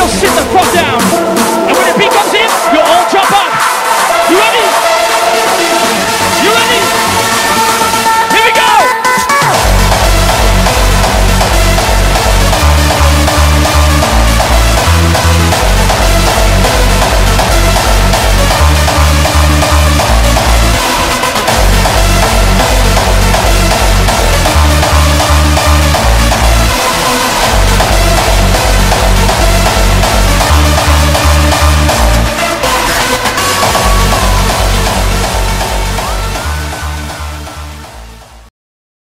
final sit the fuck down. And when it beat comes in, you all jump